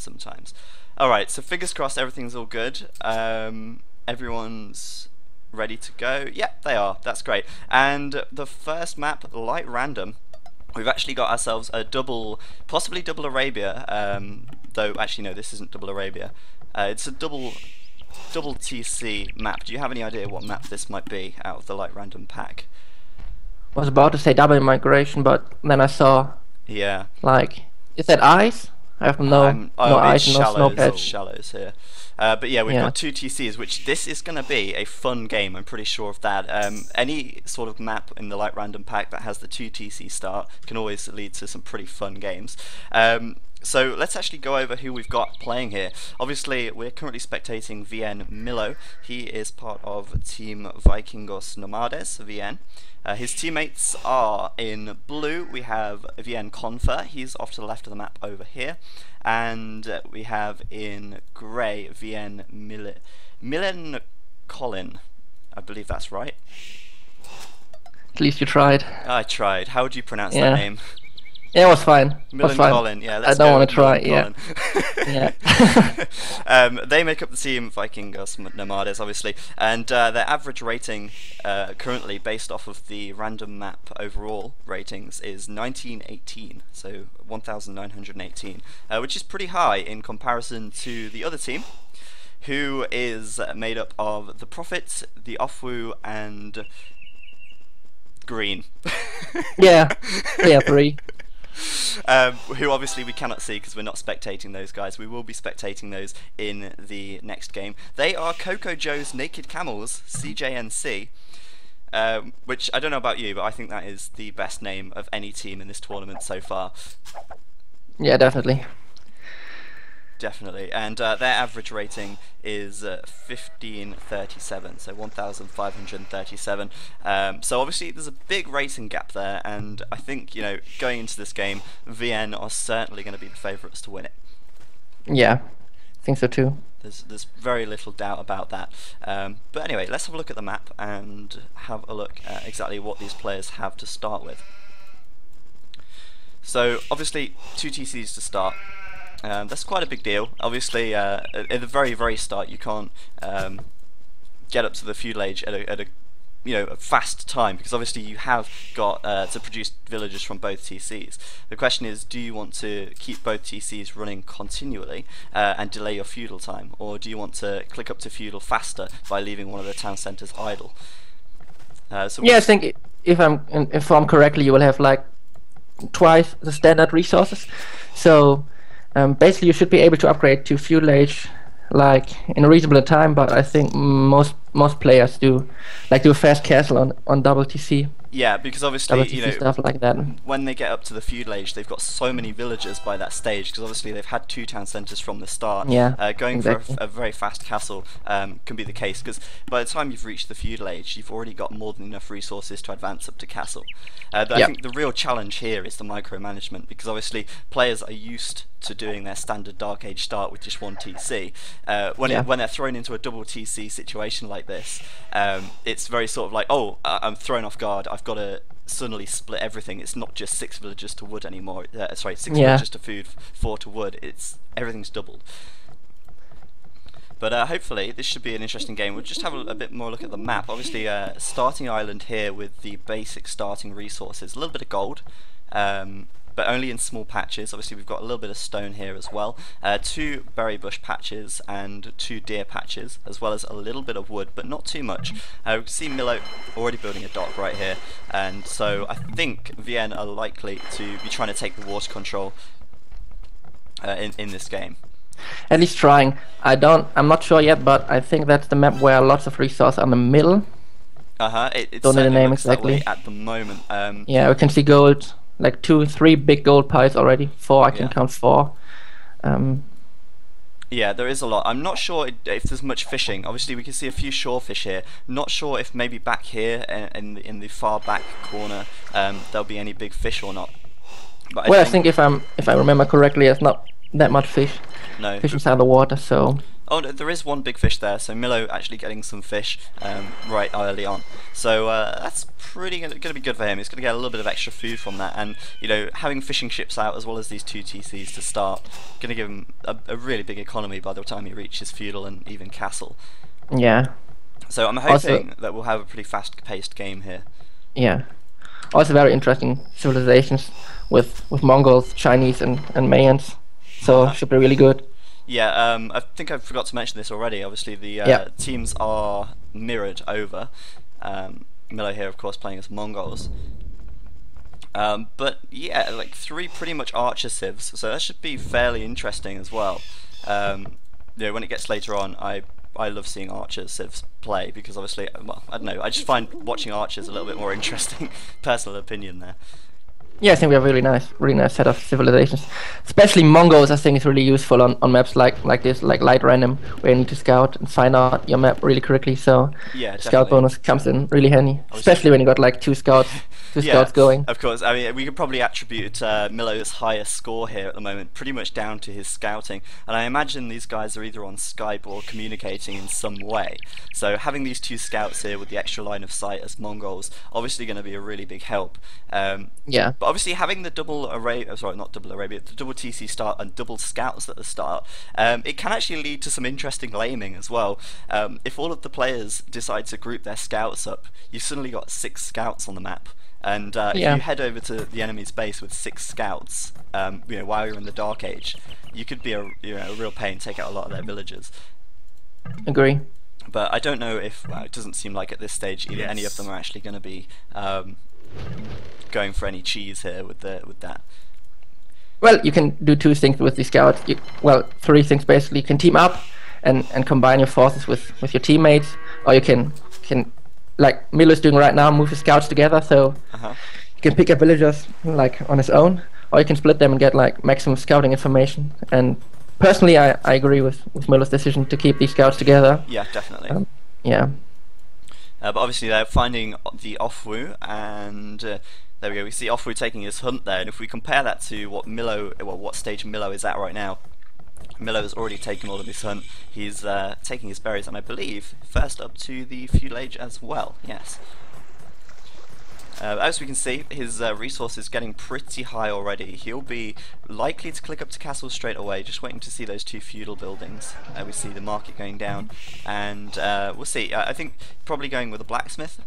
sometimes. Alright, so fingers crossed everything's all good. Um, everyone's ready to go. Yep, they are. That's great. And the first map, Light Random, we've actually got ourselves a double, possibly double Arabia, um, though actually no, this isn't double Arabia. Uh, it's a double double TC map. Do you have any idea what map this might be out of the Light Random pack? was about to say double migration, but then I saw Yeah. like, is that ice? I have no Um, no oh, ice no snow shallows, patch. it's shallows here. Uh, but yeah, we've Yeah. got two TCs, which this is going to be a fun game. I'm pretty sure of that. Um, any sort of map in the light random pack that has the two TC start can always lead to some pretty fun games. Um, so let's actually go over who we've got playing here. Obviously, we're currently spectating VN Milo. He is part of Team Vikingos Nomadas, VN. Uh, his teammates are in blue. We have VN Confer. He's off to the left of the map over here. And uh, we have in grey VN Mil- Milen Colin. I believe that's right. At least you tried. I tried. How would you pronounce Yeah. that name? Yeah, it was fine. It was Millen fine. Colin, yeah. I don't wanna try, Millen yeah. Um, they make up the team Vikingos Nomadas, obviously, and uh, their average rating uh, currently, based off of the random map overall ratings, is 1918, so 1918, uh, which is pretty high in comparison to the other team, who is made up of the Prophet, the Offwu, and Green. Yeah, out of three. um, who obviously we cannot see because we're not spectating those guys. We will be spectating those in the next game. They are CocoaJoe's Naked Camels, CJNC. Um, which I don't know about you, but I think that is the best name of any team in this tournament so far. Yeah, definitely. Definitely, and uh, their average rating is uh, 1537, so 1537. Um, so obviously there's a big rating gap there, and I think you know going into this game, VN are certainly going to be the favourites to win it. Yeah, I think so too. There's there's very little doubt about that. Um, but anyway, let's have a look at the map and have a look at exactly what these players have to start with. So obviously two TCs to start. Um, that's quite a big deal. Obviously, uh, at, the very very start, you can't um, get up to the feudal age at a, at a you know a fast time because obviously you have got uh, to produce villagers from both TCs. The question is, do you want to keep both TCs running continually uh, and delay your feudal time, or do you want to click up to feudal faster by leaving one of the town centres idle? Uh, so Yeah, I think if I'm informed correctly, you will have like twice the standard resources. So um, basically, you should be able to upgrade to feudal age like in a reasonable time. But I think most most players do like do a fast castle on on double TC, yeah, because obviously you know stuff like that. when they get up to the feudal age, they've got so many villagers by that stage because obviously they've had two town centres from the start. Yeah, uh, going exactly. for a very fast castle um, can be the case because by the time you've reached the feudal age, you've already got more than enough resources to advance up to castle. Uh, but I think the real challenge here is the micromanagement because obviously players are used to doing their standard Dark Age start with just one TC. Uh, when Yeah. it, when they're thrown into a double TC situation like this, um, it's very sort of like, oh, I- I'm thrown off guard. I've got to suddenly split everything. It's not just six villagers to wood anymore. Uh, sorry, six Yeah. villagers to food, four to wood. It's everything's doubled. But uh, hopefully this should be an interesting game. We'll just have a, a bit more look at the map. Obviously, uh, starting island here with the basic starting resources. A little bit of gold, um, but only in small patches. Obviously, we've got a little bit of stone here as well. Uh, two berry bush patches and two deer patches, as well as a little bit of wood, but not too much. Uh, we can see Milo already building a dock right here, and so I think VN are likely to be trying to take the water control uh, in in this game. At least trying. I don't. I'm not sure yet, but I think that's the map where lots of resources are in the middle. Uh huh. It, Don't know the name looks that way exactly. at the moment. Um, Yeah, we can see gold, like two, three big gold piles already. Four, I can Yeah. count four. Um, Yeah, there is a lot. I'm not sure if there's much fishing. Obviously, we can see a few shore fish here. Not sure if maybe back here uh, in the, in the far back corner um, there'll be any big fish or not. But well, I think if I'm if I remember correctly, there's not that much fish no. fish inside the water. So Oh, no, there is one big fish there. So Milo actually getting some fish um, right early on. So uh, that's pretty going to be good for him. He's going to get a little bit of extra food from that, and you know, having fishing ships out as well as these two TCs to start, going to give him a, a really big economy by the time he reaches feudal and even castle. Yeah. So I'm hoping also, that we'll have a pretty fast-paced game here. Yeah. Also very interesting civilizations with with Mongols, Chinese, and and Mayans. So uh, should be really good. Yeah, um, I think I forgot to mention this already. Obviously, the uh, teams are mirrored over. Um, Milo here, of course, playing as Mongols. Um, but yeah, like three pretty much archer civs, so that should be fairly interesting as well. Um, you know, when it gets later on, I I love seeing archers civs play because obviously, well, I don't know, I just find watching archers a little bit more interesting. Personal opinion there. Yeah, I think we have a really nice, really nice set of civilizations. Especially Mongols, I think is really useful on, on maps like like this, like light random, where you need to scout and find out your map really correctly. So yeah, scout bonus comes in really handy, especially when you got like two scouts two yeah, scouts going. Of course, I mean we could probably attribute uh, Milo's highest score here at the moment pretty much down to his scouting, and I imagine these guys are either on Skype or communicating in some way. So having these two scouts here with the extra line of sight as Mongols, obviously going to be a really big help. Um, yeah. But obviously having the double array, oh, sorry, not double array, but the double TC start and double scouts at the start, um, it can actually lead to some interesting laming as well. Um, if all of the players decide to group their scouts up, you've suddenly got six scouts on the map. And uh, yeah. if you head over to the enemy's base with six scouts, um, you know, while you're in the Dark Age, you could be a you know a real pain, take out a lot of their villagers. Agree. But I don't know if well, it doesn't seem like at this stage either yes. any of them are actually going to be um, going for any cheese here with the with that. Well, you can do two things with the scouts. You, well, three things basically. You can team up and, and combine your forces with, with your teammates, or you can can like Milo's doing right now, move his scouts together, so uh-huh. you can pick up villagers like on his own, or you can split them and get like maximum scouting information. And personally, I, I agree with with Milo's decision to keep these scouts together. Yeah, definitely. Um, yeah. Uh, but obviously, they're finding the Offwu, and uh, there we go. We see Offwu taking his hunt there, and if we compare that to what Milo, well, what stage Milo is at right now, Milo has already taken all of his hunt. He's uh, taking his berries, and I believe first up to the feudal age as well. Yes. Uh, as we can see, his uh, resources getting pretty high already. He'll be likely to click up to castle straight away, just waiting to see those two feudal buildings. Uh, we see the market going down, and uh, we'll see. I think probably going with a blacksmith.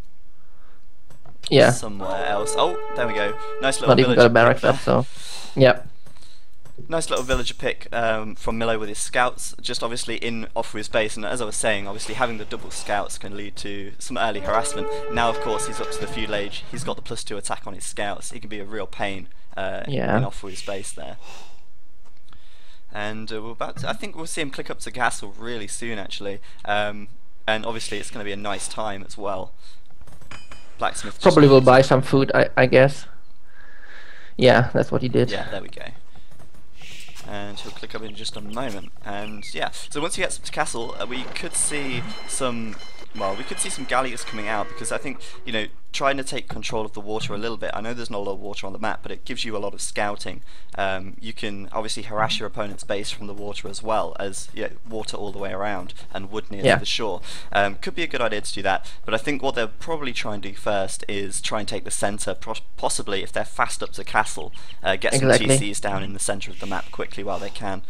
Yeah. Somewhere else. Oh, there we go. Nice little. Not even got a barracks up, so. Yep. Nice little villager pick um, from Milo with his scouts, just obviously in Offwu's base, and as I was saying, obviously having the double scouts can lead to some early harassment. Now, of course, he's up to the feudal age, he's got the plus two attack on his scouts, he can be a real pain uh, yeah. in Offwu's base there. And uh, we're about to, I think we'll see him click up to castle really soon, actually. Um, and obviously, it's going to be a nice time as well. Blacksmith probably will buy some food, I, I guess. Yeah, that's what he did. Yeah, there we go and he'll click up in just a moment. And yeah, so once he gets to castle, uh, we could see some well, we could see some galleys coming out because I think, you know, trying to take control of the water a little bit. I know there's not a lot of water on the map, but it gives you a lot of scouting. Um, you can obviously harass your opponent's base from the water as well as you know, water all the way around and wood near yeah. the shore. Um, could be a good idea to do that, but I think what they'll probably try and do first is try and take the centre, possibly if they're fast up to castle, uh, get exactly. some TCs down in the centre of the map quickly while they can.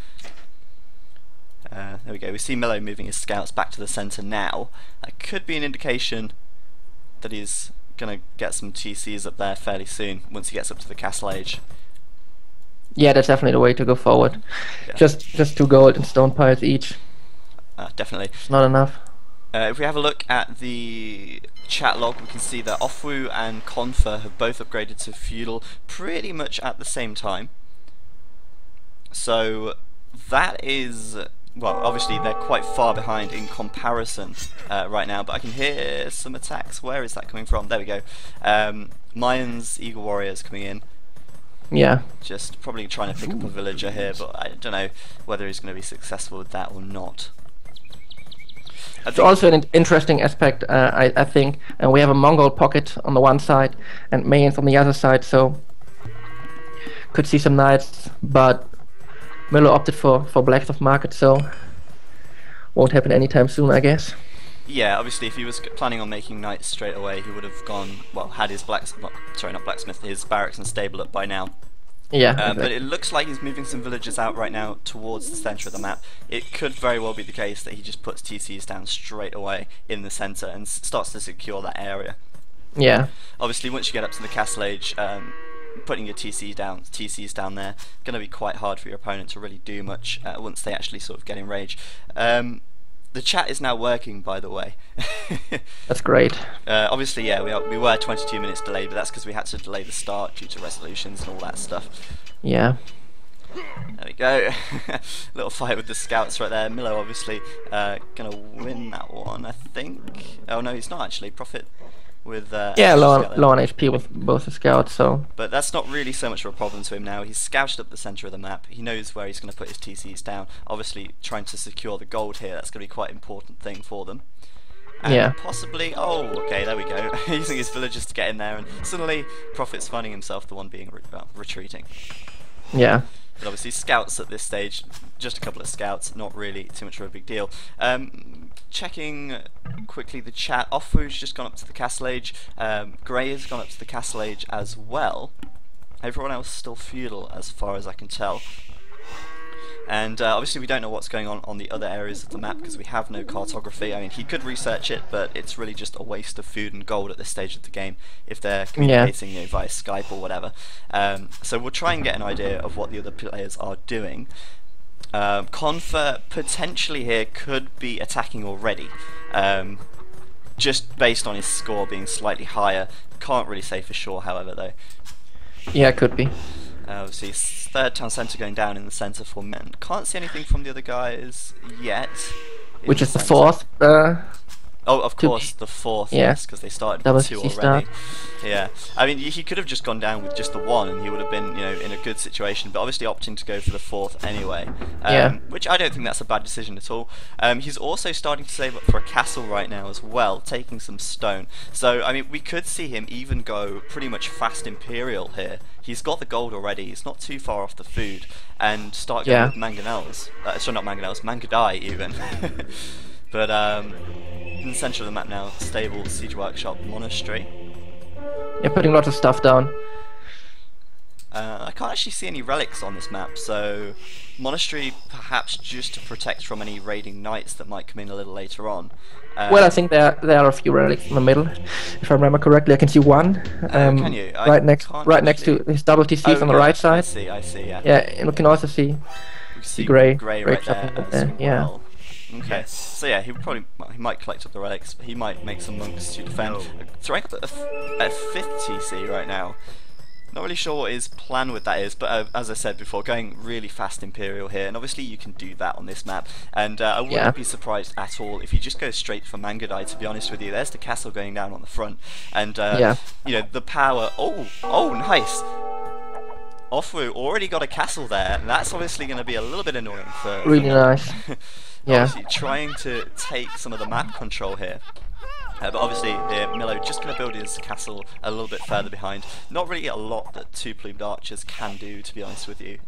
Uh, there we go. We see Milo moving his scouts back to the centre now. That could be an indication that he's going to get some TCs up there fairly soon once he gets up to the castle age. Yeah, that's definitely the way to go forward. Yeah. Just just two gold and stone piles each. Uh, definitely. It's not enough. Uh, if we have a look at the chat log, we can see that Offwu and Confer have both upgraded to feudal pretty much at the same time. So that is well, obviously they're quite far behind in comparison uh, right now, but I can hear some attacks. Where is that coming from? There we go. Um, Mayans, Eagle Warriors coming in. Yeah. Just probably trying to pick up a villager here, but I don't know whether he's going to be successful with that or not. It's also an interesting aspect, uh, I, I, think. And we have a Mongol pocket on the one side and Mayans on the other side, so could see some knights, but Milo opted for for Blacksmith Market, so won't happen anytime soon, I guess. Yeah, obviously, if he was planning on making knights straight away, he would have gone. Well, had his black, sorry, not blacksmith, his barracks and stable up by now. Yeah. Um, exactly. but it looks like he's moving some villagers out right now towards the centre of the map. It could very well be the case that he just puts TCs down straight away in the centre and s- starts to secure that area. yeah. Obviously, once you get up to the castle age, um, putting your TC down, TCs down there, going to be quite hard for your opponent to really do much uh, once they actually sort of get in rage. Um, the chat is now working, by the way. That's great. Uh, obviously, yeah, we, are, we were 22 minutes delayed, but that's because we had to delay the start due to resolutions and all that stuff. Yeah. There we go. Little fight with the scouts right there. Milo obviously uh, gonna win that one, I think. Oh no, he's not actually. Prophet with uh, Yeah, low on, low on HP with both the scouts, so But that's not really so much of a problem to him now. He's scouted up the centre of the map. He knows where he's going to put his TCs down. Obviously, trying to secure the gold here, that's going to be quite an important thing for them. And Yeah. possibly, oh, okay, there we go. Using his villagers to get in there, and suddenly Prophet's finding himself the one being re- retreating. yeah. But obviously, scouts at this stage, just a couple of scouts, not really too much of a big deal. Um, checking quickly the chat, Offwoo's just gone up to the castle age. Um, Grey has gone up to the castle age as well. Everyone else still feudal, as far as I can tell. And uh, obviously, we don't know what's going on on the other areas of the map because we have no cartography. I mean, he could research it, but it's really just a waste of food and gold at this stage of the game if they're communicating you know, via Skype or whatever. Um, so we'll try and get an idea of what the other players are doing. Um, Confer potentially here could be attacking already, um, just based on his score being slightly higher. Can't really say for sure, however, though. Yeah, could be. Uh, obviously, third town centre going down in the centre for men. Can't see anything from the other guys yet. Which is the fourth. Uh, Oh, of course, the fourth. yeah. Yes, because they started Double with two already. start. Yeah, I mean, he could have just gone down with just the one, and he would have been, you know, in a good situation. But obviously, opting to go for the fourth anyway. Um, Yeah. Which I don't think that's a bad decision at all. Um, he's also starting to save up for a castle right now as well, taking some stone. So I mean, we could see him even go pretty much fast imperial here. He's got the gold already. He's not too far off the food, and start going Yeah. with mangonels. Uh, sorry, not mangonels, mangudai even. but um, in the centre of the map now, stable, siege workshop, monastery. You're putting lots of stuff down. Uh, I can't actually see any relics on this map, so monastery perhaps just to protect from any raiding knights that might come in a little later on. Um, Well, I think there there are a few relics in the middle. If I remember correctly, I can see one. Um, can you? I right next, right next to actually- his double TCs oh, on the right I side. see, I see, yeah. Yeah, and we can also see. See grey- grey right there chopping up as there, yeah. Okay, so yeah, he would probably he might collect up the relics. But he might make some monks to defend. Throwing up a fifth TC right now. Not really sure what his plan with that is, but uh, as I said before, going really fast Imperial here, and obviously you can do that on this map. And uh, I wouldn't Yeah. be surprised at all if you just go straight for Mangudai. To be honest with you, there's the castle going down on the front, and uh, Yeah. you know the power. Oh, oh, nice. Offwu already got a castle there, and that's obviously going to be a little bit annoying for Really nice. Yeah. Obviously trying to take some of the map control here. Uh, but obviously, here, Milo just going to build his castle a little bit further behind. Not really a lot that two plumed archers can do, to be honest with you.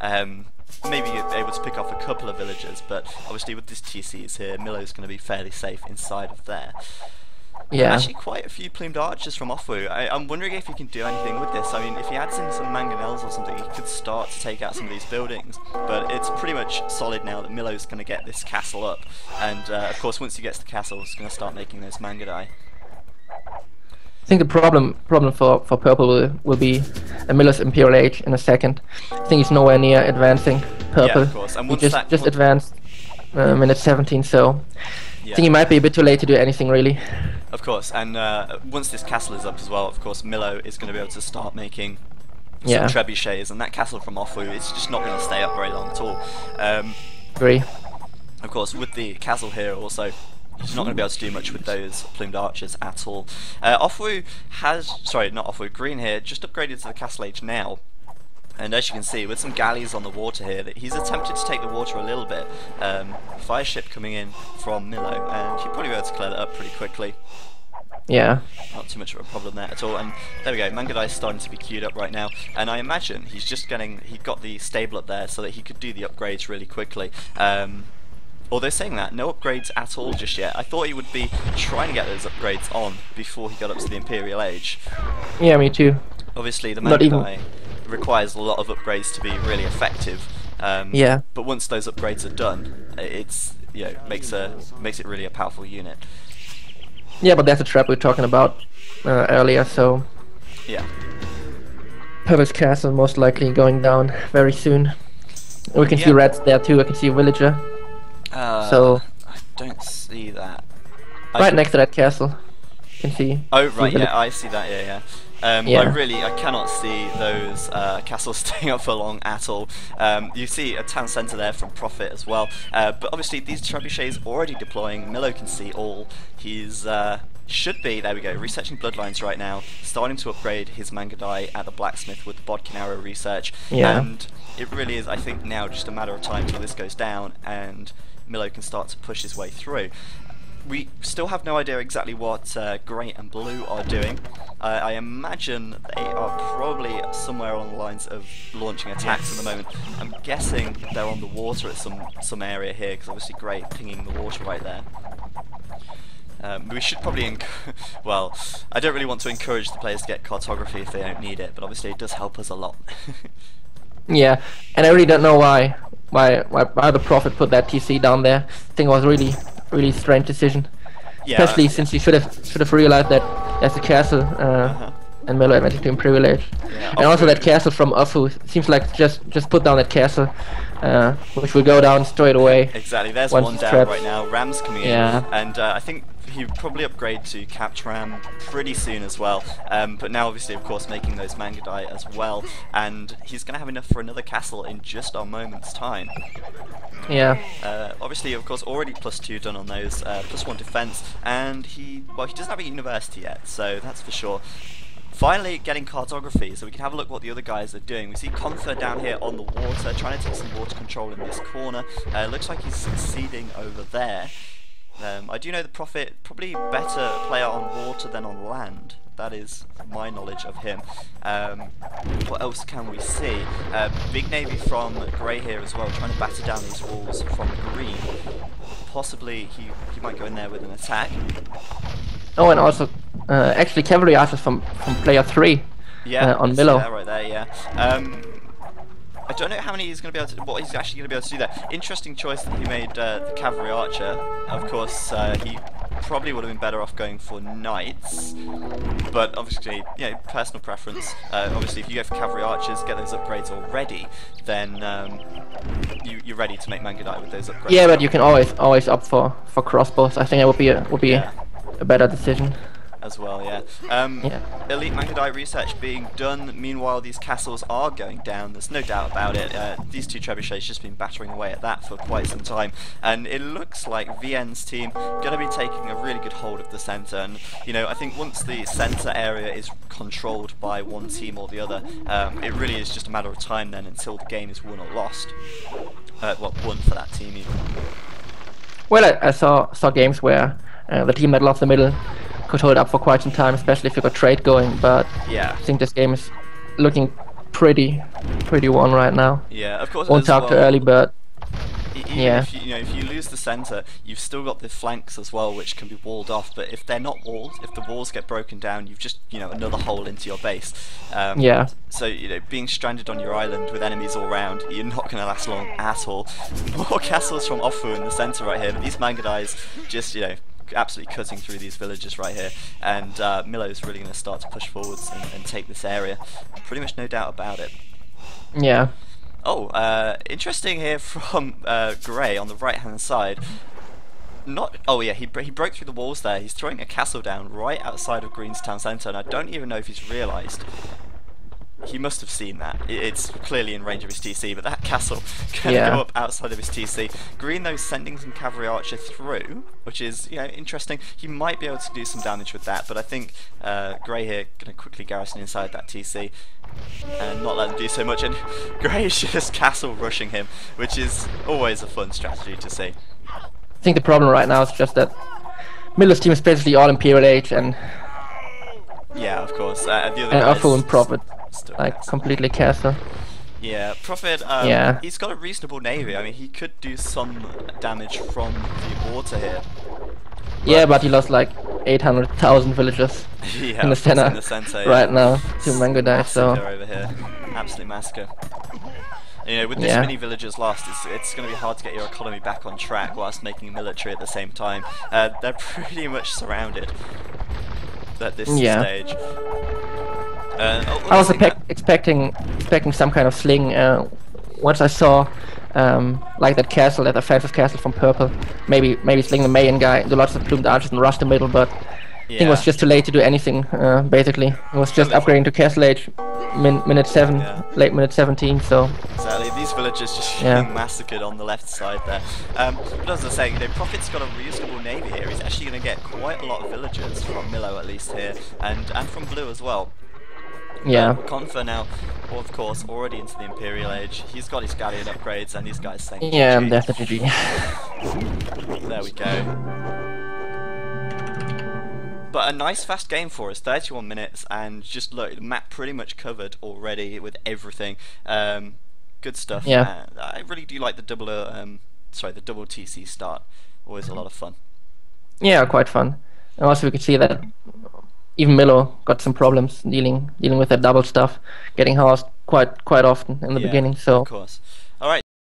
Um, maybe able to pick off a couple of villagers, but obviously with this TCs here, Milo's going to be fairly safe inside of there. Yeah. Actually, quite a few plumed archers from Offwu. I, I'm wondering if you can do anything with this. I mean, if he adds in some mangonels or something, he could start to take out some of these buildings. But it's pretty much solid now that Milo's going to get this castle up. And uh, of course, once he gets the castle, he's going to start making those mangudai. I think the problem problem for, for purple will, will be a Miller's Imperial Age in a second. I think he's nowhere near advancing purple. Yeah, of course, and he just that- just advanced uh, minute 17, so Yeah. I think he might be a bit too late to do anything really. Of course, and uh, once this castle is up as well, of course, Milo is going to be able to start making some Yeah. trebuchets, and that castle from Offwu is just not going to stay up very long at all. Um, Agree. Of course, with the castle here also, he's not going to be able to do much with those plumed archers at all. Uh, Offwu has, sorry, not Offwu, Green here, just upgraded to the castle age now. And as you can see, with some galleys on the water here, that he's attempted to take the water a little bit. Um, fire ship coming in from Milo, and he'll probably be able to clear that up pretty quickly. Yeah. Not too much of a problem there at all. And there we go, Mangudai is starting to be queued up right now. And I imagine he's just getting, he got the stable up there so that he could do the upgrades really quickly. Um, Although saying that, no upgrades at all just yet. I thought he would be trying to get those upgrades on before he got up to the Imperial Age. Yeah, me too. Obviously, the Guy requires a lot of upgrades to be really effective. Um, Yeah. But once those upgrades are done, it's you know makes a makes it really a powerful unit. Yeah, but that's a trap we were talking about uh, earlier. So Yeah. Purvis Castle most likely going down very soon. We can see Yeah. rats there too. I can see a villager Uh, So- I don't see that. I right should- next to that castle. You can see. Oh right, village- yeah, I see that. Yeah, yeah. Um, I really, I cannot see those uh, castles staying up for long at all. Um, you see a town centre there from Prophet as well, uh, but obviously these trebuchets are already deploying. Milo can see all. He's uh, should be there. We go researching bloodlines right now, starting to upgrade his Mangudai at the blacksmith with the Bodkin arrow research. Yeah. And it really is, I think, now just a matter of time till this goes down and Milo can start to push his way through we still have no idea exactly what uh, Grey and Blue are doing. Uh, I imagine they are probably somewhere along the lines of launching attacks at the moment. I'm guessing they're on the water at some some area here because obviously Grey pinging the water right there. Um, we should probably, well, I don't really want to encourage the players to get cartography if they don't need it, but obviously it does help us a lot. Yeah, and I really don't know why why why, why the prophet put that TC down there. I think it was really really strange decision. yeah, Especially since you should have should have realized that there's a castle uh, Uh-huh. and Milo advantage to Age. Yeah, And also that castle from Ufu seems like just just put down that castle, uh, which will go down straight away. Exactly, there's one down trapped. right now. Ram's coming Yeah. in, and uh, I think he'll probably upgrade to Capped Ram pretty soon as well. Um, but now, obviously, of course, making those Mangudai as well, and he's going to have enough for another castle in just a moment's time. Yeah, Uh, obviously, of course, already plus two done on those, uh, plus one defense, and he well, he doesn't have a university yet, so that's for sure. Finally, getting cartography, so we can have a look what the other guys are doing. We see Confer down here on the water, trying to take some water control in this corner. Uh, looks like he's succeeding over there. Um, I do know the Prophet probably better player on water than on land. That is my knowledge of him. Um, what else can we see? Uh, Big Navy from Grey here as well, trying to batter down these walls from Green. Possibly he, he might go in there with an attack. Oh, and also, uh, actually, cavalry archers from from player three. Yeah, Uh, on Milo. that right there. Yeah. Um, I don't know how many he's going to be able to. What he's actually going to be able to do there. Interesting choice that he made. Uh, the cavalry archer. Of course, uh, he probably would have been better off going for knights. But obviously, you know, personal preference. Uh, obviously, if you go for cavalry archers, get those upgrades already, then um, you, you're ready to make Mangudai with those upgrades. Yeah, but you can always always opt for for crossbows. I think that would be a would be Yeah. a better decision. As well, yeah. Um, Yeah. Elite Mangudai research being done. Meanwhile, these castles are going down. There's no doubt about it. Uh, these two trebuchets just been battering away at that for quite some time, and it looks like VN's team going to be taking a really good hold of the centre. And you know, I think once the centre area is controlled by one team or the other, um, it really is just a matter of time then until the game is won or lost. Uh, well, won for that team even. Well, I, I saw saw games where uh, the team that lost the middle could hold up for quite some time, especially if you got trade going. But Yeah. I think this game is looking pretty pretty won right now. Yeah, of course. Won't talk too early, but Even Yeah. if you, you know if you lose the center, you've still got the flanks as well, which can be walled off. But if they're not walled, if the walls get broken down, you've just you know another hole into your base. Um, Yeah. So you know being stranded on your island with enemies all around, you're not going to last long at all. More castles from Ofu in the center right here, but these Mangudais just you know absolutely cutting through these villages right here, and uh, is really going to start to push forwards and, and take this area. Pretty much no doubt about it. yeah, Oh, uh, interesting here from uh, Gray on the right hand side. Not. Oh yeah, he he broke through the walls there. He's throwing a castle down right outside of Green's town centre, and I don't even know if he's realised. He must have seen that. It's clearly in range of his TC, but that castle can Yeah. go up outside of his TC. Green though sending some cavalry archer through, which is you know interesting. He might be able to do some damage with that, but I think uh, Grey here going to quickly garrison inside that TC and not let them do so much. And Grey is just castle rushing him, which is always a fun strategy to see. I think the problem right now is just that Miller's team is basically all Imperial Age and Yeah, of course. Uh, the other and Ufu and Prophet still like castle. completely castle. Yeah, Prophet. Um, Yeah. He's got a reasonable navy. I mean, he could do some damage from the water here. Yeah, but he lost like 800,000 villagers yeah, in the center, in the center, yeah. right now to Mangudai. So over here. Absolute massacre. And, you know, with this Yeah. many villagers lost, it's, it's going to be hard to get your economy back on track whilst making a military at the same time. Uh, they're pretty much surrounded at this Yeah. stage. Uh, oh, I was one thing that- expect, expecting expecting some kind of sling. Uh, once I saw um, like that castle, that offensive castle from Purple, maybe maybe sling the Mayan guy, do lots of plumed archers and rush the middle, but I think it was just too late to do anything. Uh, basically, it was just Yeah, upgrading to castle age, min- minute seven, Yeah. late minute 17. So Exactly, these villagers just Yeah. getting massacred on the left side there. Um, but as I was saying, you know, Prophet's got a reasonable navy here. He's actually going to get quite a lot of villagers from Milo at least here, and and from Blue as well. Yeah, Um, Confer now, of course, already into the Imperial Age. He's got his galleon upgrades, and these guys saying yeah, the GG. There we go. But a nice fast game for us, 31 minutes, and just look, the map pretty much covered already with everything. Um, good stuff. Yeah. Uh, I really do like the double, uh, um, sorry, the double TC start. Always a lot of fun. yeah, quite fun. And also we could see that even Milo got some problems dealing dealing with that double stuff, getting housed quite quite often in the Yeah, beginning. So Of course.